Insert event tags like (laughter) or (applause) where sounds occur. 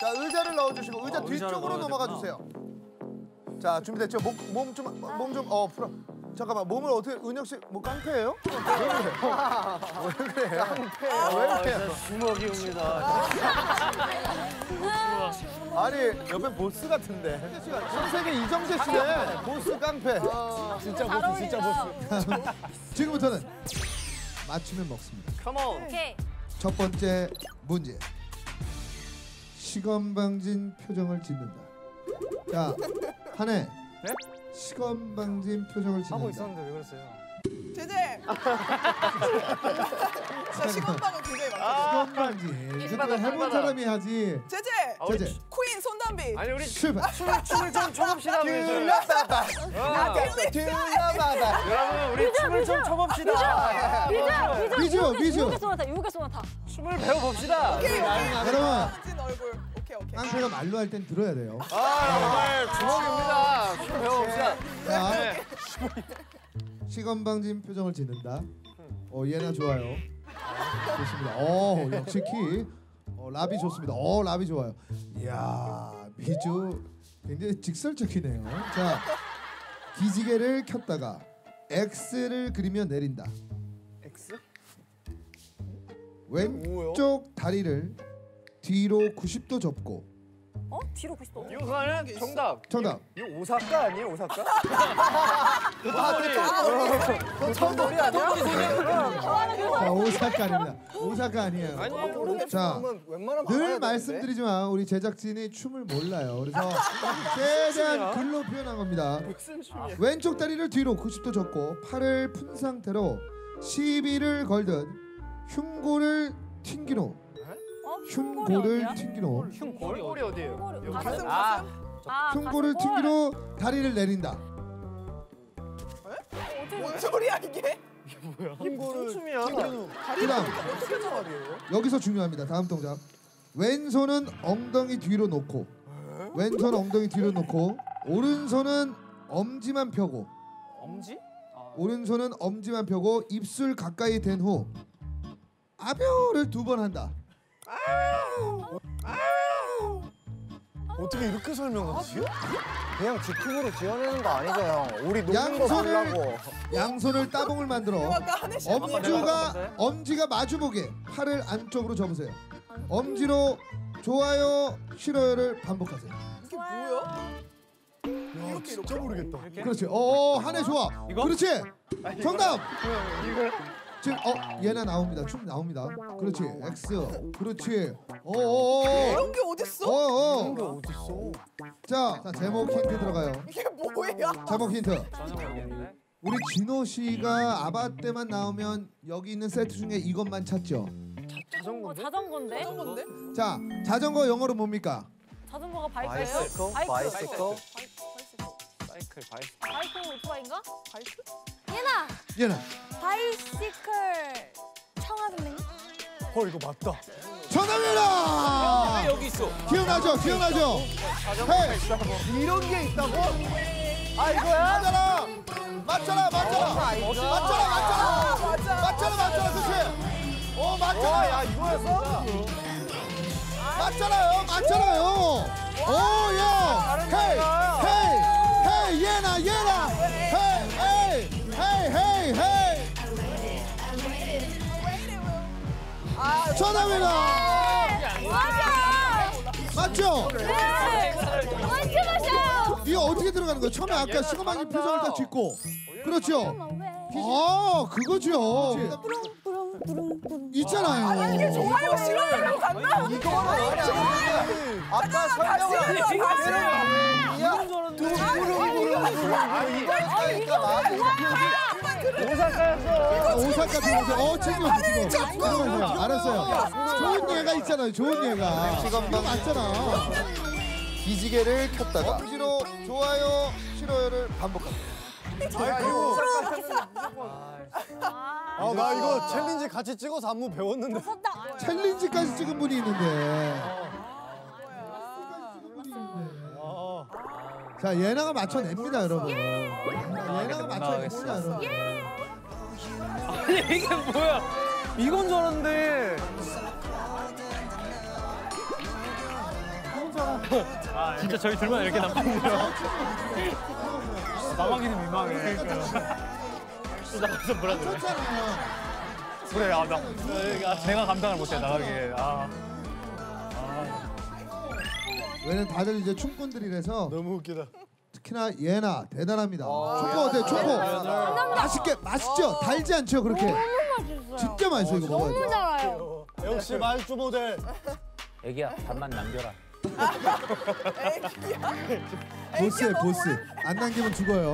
자 의자를 넣어주시고 의자 어, 의자를 뒤쪽으로 넘어가. 주세요. 자 준비됐죠? 몸 좀 몸 좀 어 풀어. 잠깐만 몸을 어떻게 은혁 씨 뭐 깡패예요? 왜 그래? 왜 그래? 깡패. 왜 그래요? 주먹이 옵니다. 아니 옆에 보스 같은데. 신세계 이정재 씨네. 보스 깡패. 진짜 보스 진짜 보스. 지금부터는 맞추면 먹습니다. 컴온. 오케이. 첫 번째 문제. 시건방진 표정을 짓는다. 자, 한해. 네? 시건방진 표정을 짓는다. 하고 있었는데 왜 그랬어요? 제재. 나 (laughs) 시건방은 굉장히 많아. 시건방진. 그거 해본 사람이 하지. 제재. 제재. 퀸 손담비. 아니 우리 실패. 춤을 춤을 좀 춰봅시다. 귤라바바. 귤라바바. 여러분 우리 춤을 좀 춰봅시다. 미주, 미주, 미주. 유혹의 소나타, 유혹의 소나타. 춤을 배워봅시다. 여러분. 오케이 오케이. 깡패가 말로 할 땐 들어야 돼요. 아 정말 주먹입니다. 춤 배워봅시다. 자, 네. 시건방진 표정을 짓는다. 어, 얘나 좋아요. 좋습니다. 어, 역시 키. 어, 라비 좋습니다. 어, 라비 좋아요. 이야, 미주 굉장히 직설적이네요. 자, 기지개를 켰다가 X를 그리며 내린다. X? 왼쪽 다리를 뒤로 90도 접고 어? 뒤로 90도. 이거 그거는 정답. 정답. 이거 오사카 아니에요 오사카? (laughs) 너 처음놀이 아니야? 자, 오사카 아닙니다. 오사카 아니에요. 아니 자, 웬만하면 늘 말씀드리지만 우리 제작진이 춤을 몰라요. 그래서 최대한 글로 표현한 겁니다. 왼쪽 다리를 뒤로 90도 접고 팔을 푼 상태로 시비를 걸듯 흉골을 튕긴 후 어? 흉골을? 튕긴 후 흉골이 어디예요? 가슴, 아, 아, 흉골을 가슴 튕긴 후 다리를 내린다. 뭔 소리야 이게? 무슨 춤이야? 그다음 어떻게? 여기서 중요합니다. 다음 동작. 왼손은 엉덩이 뒤로 놓고 왼손 엉덩이 뒤로 놓고 오른손은 엄지만 펴고 엄지? 오른손은 엄지만 펴고 입술 가까이 댄 후 아벼를 두 번 한다. 어떻게 이렇게 설명하지? 그냥 즉흥으로 지어내는 거 아니죠 형? 우리 노는 거 양손을 보려고. 양손을 따봉을 만들어 한혜 씨. 엄지가 엄지가 마주보게 팔을 안쪽으로 접으세요. 엄지로 좋아요 싫어요를 반복하세요. 이게 뭐야? 야, 진짜 모르겠다. 그렇지. 어 한해 좋아. 그렇지. 정답. (laughs) 지금 어 얘나 나옵니다. 춤 나옵니다. 그렇지. X. 그렇지. 어 자, 자 제목 힌트 들어가요. 이게 뭐야? 제목 힌트. 우리 진호 씨가 아바 때만 나오면 여기 있는 세트 중에 이것만 찾죠. 어, 자전거인데? 자전거인데? 자, 자전거 영어로 뭡니까? 자전거가 bike예요? bike. bicycle? 사이클 바이스. 바이크 오토바이인가? 바이크? 얘나 얘는 bicycle 청하길래? 어 이거 맞다. 정답입니다. 여기 있어. 기억나죠? 기억나죠? hey, 이런 게 있다고? 아 이거야? 맞잖아. 맞잖아, 맞잖아. 맞잖아, 맞잖아. 맞아. 맞잖아, 맞잖아, 그렇지? 어, 맞잖아. 야, 이거였어? 맞잖아요, 맞잖아요. 오, 야. 헤이, 헤이, 헤이, 얘나, 얘나. 헤이, 헤이, 헤이, 헤이, 헤이. 정답입니다. 맞죠? 네! 완전 맞아요! 이거 어떻게 들어가는 거예요? 처음에 아까 시그마님 표정을 딱 짓고. 그렇죠? 아, 그거죠. 있잖아요. 이게 정말로 실험이라고 갔나? 아까 설명을 안 다시 해요, 다시 해요. 아, 오사카 들어오세요. 어, 책임져, 책임져. 들어오세요. 알았어요. 좋은 예가 있잖아요. 좋은 예가. 이거 맞잖아. 기지개를 켰다가 엄지로 좋아요, 싫어요를 반복합니다. 아나 이거 챌린지 같이 찍어서 안무 배웠는데. 챌린지까지 찍은 분이 있는데. 자, 예나가 맞춰냅니다, 여러분. 자, 예나가 맞춰냅니다, 여러분. 아니 이게 뭐야? 이건 줄 알았는데. 아, 진짜 저희 둘만 이렇게 남았네요. 나가기는 민망해. 또 나가서 뭐라 그래. 그래, 아, 나, 아, 제가 감당을 못해, 나가기에. 아. 왜냐면 다들 이제 춤꾼들이라서 너무 웃기다. 특히나 예나 대단합니다. 초코 어때요? 초코. 맛있게 맛있죠? 달지 않죠? 그렇게. 맛있어요. 진짜 맛있어 이거 먹어야 너무 돼. 달아요. 역시 말주 모델. 애기야, 밥만 남겨라. (laughs) 보스에 보스. 안 남기면 죽어요.